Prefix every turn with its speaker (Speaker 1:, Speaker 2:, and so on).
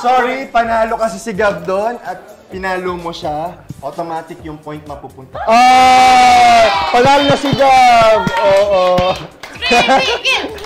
Speaker 1: Sorry, panalo kasi si Gab doon at pinalo mo siya, automatic yung point mapupunta.
Speaker 2: Ah! Panalo na si Gab! Oo.
Speaker 3: Sige!